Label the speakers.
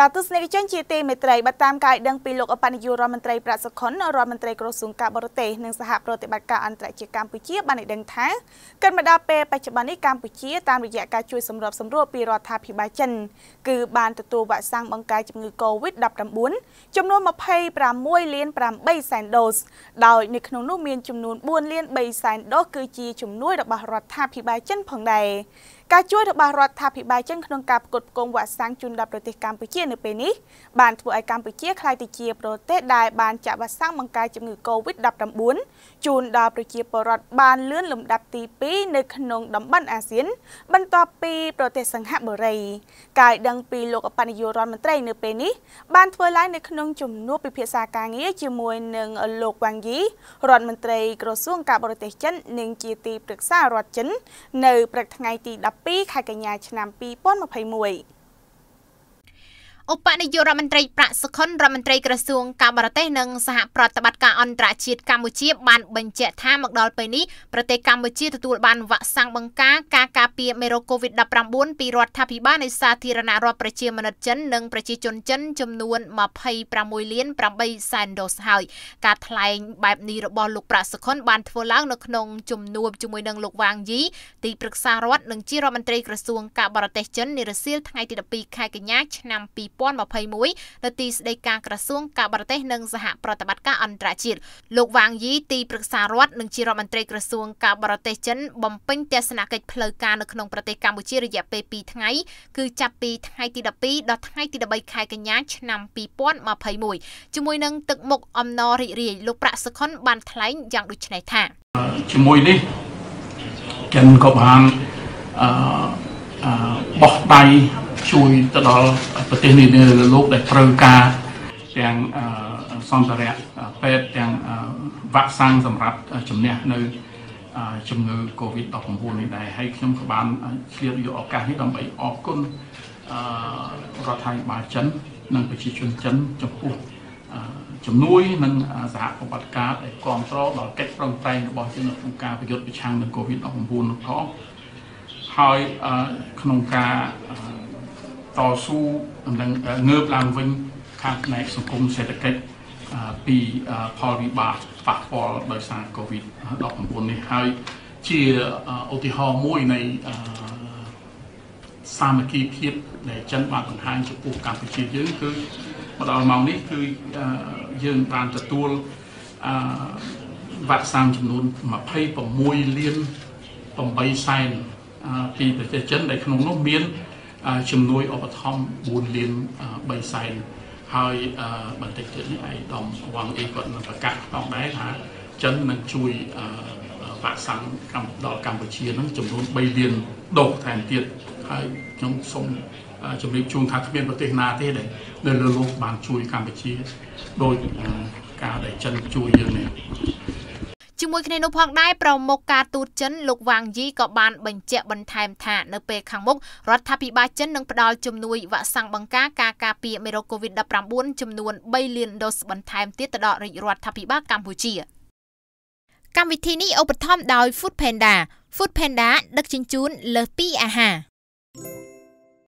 Speaker 1: ចាទស្សនិកជនជាទីមេត្រីបើតាមការដឹងពីលោកអបនាយករដ្ឋមន្ត្រីប្រាក់សុខុនរដ្ឋមន្ត្រីក្រសួងការបរទេសនិងសហប្រតិបត្តិការអន្តរជាតិកម្ពុជាបានឲ្យដឹងថាកិនមកដល់ពេលបច្ចុប្បន្ននេះកម្ពុជាតាមរយៈការជួយសម្របសម្រួលពីរដ្ឋាភិបាលចិនគឺបានទទួលវ៉ាក់សាំងបង្ការជំងឺ Covid-19 ចំនួន26លាន8សែនដូសដោយនៅក្នុងនោះមានចំនួន4លាន3សែនដូសគឺជាជំនួយរបស់រដ្ឋាភិបាលចិនផងដែរ ការជួយរបស់រដ្ឋាភិបាលចិនក្នុងការផ្គត់ផ្គង់វ៉ាក់សាំងជូនដល់ប្រទេសកម្ពុជានៅពេលនេះបានធ្វើឲ្យកម្ពុជាក្លាយទៅជាប្រទេសដែលបានចាក់វ៉ាក់សាំងបង្ការជំងឺ Covid-19 ជូនដល់ប្រជាពលរដ្ឋបានលឿនលំដាប់ទី2នៅក្នុងតំបន់អាស៊ាន បន្ទាប់ពីប្រទេសសិង្ហបុរីកាយដឹងពីលោកអបនាយករដ្ឋមន្ត្រីនៅពេលនេះបានធ្វើឡើងនៅក្នុងជំនួបពិភាក្សាការងារជាមួយនឹងលោកវ៉ាងយីរដ្ឋមន្ត្រីក្រសួងការបរទេសចិននិងជាទីប្រឹក្សារដ្ឋចិន នៅព្រឹកថ្ងៃទី12ខែកញ្ញាឆ្នាំ2021
Speaker 2: ឧបនាយករដ្ឋមន្ត្រីប្រាក់សុខុនរដ្ឋមន្ត្រីក្រសួងការបរទេសនិងសហប្រតិបត្តិការអន្តរជាតិកម្ពុជាបានបញ្ជាក់ថាមកដល់ពេលនេះប្រទេសកម្ពុជាទទួលបានវ៉ាក់សាំងបង្ការការការពារមេរោគ COVID-19 ពីរដ្ឋាភិបាលនៃសាធារណរដ្ឋប្រជាមានិតចិននិងប្រជាជនចិនចំនួន26លាន8សែនដូសហើយការថ្លែងបែបនេះរបស់លោកប្រាក់សុខុនបានធ្វើឡើងនៅក្នុងជំនួបជាមួយនឹងលោកវ៉ាងយីទីប្រឹក្សារដ្ឋនិងជារដ្ឋមន្ត្រីក្រសួងការបរទេសចិននារសៀលថ្ងៃទី12ខែកញ្ញាឆ្នាំ2 2021នៅទីស្តីការក្រសួងការបរទេសនិងសហប្រតិបត្តិការអន្តរជាតិលោកវ៉ាងយីទីប្រឹក្សារដ្ឋនិងជារដ្ឋមន្ត្រីក្រសួងការបរទេសចិនបំពេញទស្សនកិច្ចផ្លូវការនៅក្នុងប្រទេសកម្ពុជារយៈពេល2ថ្ងៃគឺចាប់ពីថ្ងៃទី12ដល់ថ្ងៃទី13ខែកញ្ញាឆ្នាំ2021ជាមួយនឹងទឹកមុខអំណររីករាយលោកប្រាក់សុខុនបានថ្លែងយ៉ាងដូចនេះថា
Speaker 3: ជាមួយនេះចិនក៏បានអឺ បោះដៃជួយទៅដល់ប្រទេសនានាលើលោកដែលត្រូវការទាំងសម្ភារៈពេទ្យទាំងវ៉ាក់សាំងសម្រាប់ជំនះនៅជំងឺ Covid-19 នេះដែរហើយខ្ញុំក៏បានឆ្លៀតយកឱកាសនេះដើម្បីអរគុណរដ្ឋាភិបាលចិននិងប្រជាជនចិនចំពោះជំនួយនិងសហប្រតិបត្តិការដែលគ្រប់គ្រងដល់កិច្ចប្រឹងប្រែងរបស់ចិនក្នុងការប្រយុទ្ធប្រឆាំងនឹង Covid-19 នោះផង ហើយក្នុងការតស៊ូនិងងើបឡើងវិញខាងផ្នែកសង្គមសេដ្ឋកិច្ចពីផលវិបាកប៉ះពាល់ដោយសារ COVID-19 នេះហើយជាឧទាហរណ៍មួយនៃសាមគ្គីភាពដែលចិនបានបង្ហាញចំពោះកម្ពុជាយើងគឺមកដល់ម៉ោងនេះគឺយើងបានទទួលវ៉ាក់សាំងចំនួន26លាន8សែន ពីប្រទេសចិនដែលក្នុងនោះមានជំនួយឧបត្ថម្ភ4លាន3សែនហើយបន្តិចទៀតនេះឯកឧត្តមវ៉ាងអ៊ីគាត់នឹងប្រកាសផងដែរថាចិននឹងជួយវ៉ាក់សាំងដល់កម្ពុជានឹងចំនួន3លានដូសថែមទៀតហើយខ្ញុំសូមជម្រាបជូនថាគ្មានប្រទេសណាទេដែលនៅលើโลกបានជួយកម្ពុជាដោយការដែលចិនជួយយើងនេះ
Speaker 2: ជាមួយគ្នានោះផងដែរប្រមុខការទូតចិនលោកវ៉ាងយីក៏បានបញ្ជាក់បន្ថែមថានៅពេលខាងមុខរដ្ឋាភិបាលចិននឹងផ្ដល់ជំនួយវ៉ាក់សាំងបង្ការការការពារមេរោគ COVID-19 ចំនួន3លានដូសបន្ថែមទៀតទៅដល់រាជរដ្ឋាភិបាលកម្ពុជាកម្មវិធីនេះឧបត្ថម្ភដោយ Food Panda Food Panda ដឹកជញ្ជូនលើសពីអាហារ